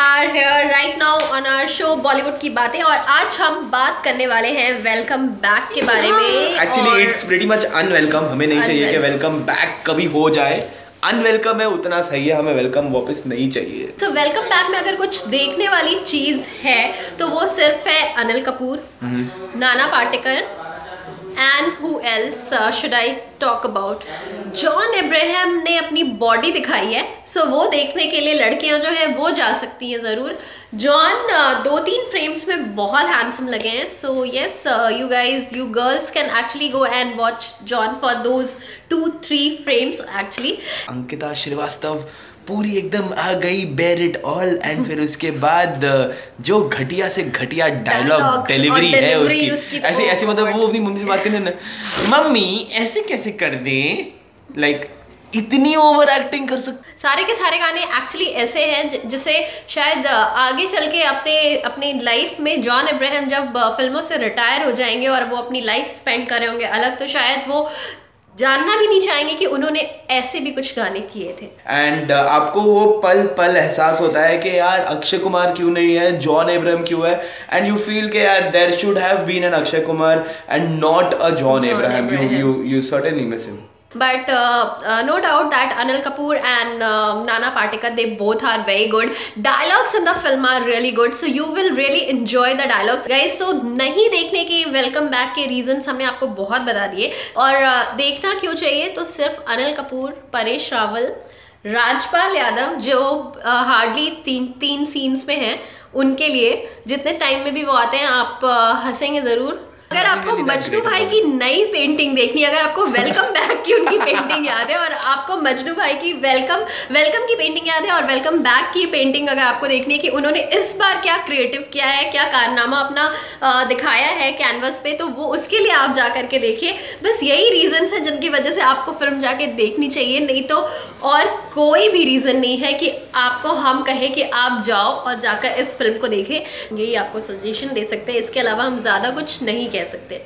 Are here right now on our show Bollywood की बातें और आज हम बात करने वाले हैं वेलकम बैक के बारे में actually it's very much unwelcome हमें नहीं चाहिए कि वेलकम बैक कभी हो जाए। अनवेलकम है उतना सही है हमें वेलकम वापस नहीं चाहिए। तो वेलकम बैक में अगर कुछ देखने वाली चीज़ है तो वो सिर्फ़ है Anil Kapoor Nana Patekar and who else should I talk about John Abraham ने अपनी बॉडी दिखाई है सो so वो देखने के लिए लड़कियाँ जो है, वो जा सकती हैं ज़रूर। जॉन दो तीन फ्रेम्स में बहुत हैंडसम लगे हैं so yes you guys you girls can actually go and watch John for those two three frames actually Ankita Srivastava पूरी एकदम आ गई बेर इट ऑल एंड फिर उसके बाद जो घटिया से घटिया डायलॉग डिलीवरी है उसकी, उसकी ऐसे ऐसे मतलब वो अपनी मम्मी से बात करने ना मम्मी ऐसे कैसे कर दे? लाइक like, इतनी ओवर एक्टिंग कर सकते सारे के सारे गाने एक्चुअली ऐसे हैं जिसे शायद आगे चल के अपने अपनी लाइफ में जॉन इब्राहिम जब फ़िल्मों से रिटायर हो जाएँगे और वो अपनी लाइफ स्पेंड कर रहे होंगे। अलग तो शायद वो जानना भी नहीं चाहेंगे कि उन्होंने ऐसे भी कुछ गाने किए थे। एंड uh, आपको वो पल पल एहसास होता है कि यार अक्षय कुमार क्यों नहीं है? जॉन एब्राहम क्यों है? एंड यू फील के यार there should have been an Akshay Kumar and not a John Abraham you you you certainly miss him but uh, uh, no doubt that Anil Kapoor and uh, Nana Patekar they both are very good dialogues in the film are really good so you will really enjoy the dialogues guys so नहीं देखने के welcome back के reasons हमने आपको बहुत बता दिए और uh, देखना क्यों चाहिए तो सिर्फ़ अनिल कपूर परेश रावल राजपाल यादव जो हार्डली uh, तीन तीन सीन्स में हैं उनके लिए जितने टाइम में भी वो आते हैं आप uh, हंसेंगे ज़रूर अगर आपको मजनू भाई की नई पेंटिंग देखनी अगर आपको वेलकम बैक की उनकी पेंटिंग याद है, और आपको मजनू भाई की वेलकम वेलकम की पेंटिंग याद है, और वेलकम बैक की पेंटिंग अगर आपको देखनी है कि उन्होंने इस बार क्या क्रिएटिव किया है, क्या कारनामा अपना दिखाया है कैनवस पे तो वो उसके लिए आप जा करके देखिए। बस यही रीजन है जिनकी वजह से आपको फ़िल्म जाके देखनी चाहिए, नहीं तो और कोई भी रीजन नहीं है कि आपको हम कहें कि आप जाओ और जाकर इस फ़िल्म को देखें। यही आपको सजेशन दे सकते हैं। इसके अलावा हम ज़्यादा कुछ नहीं कह सकते।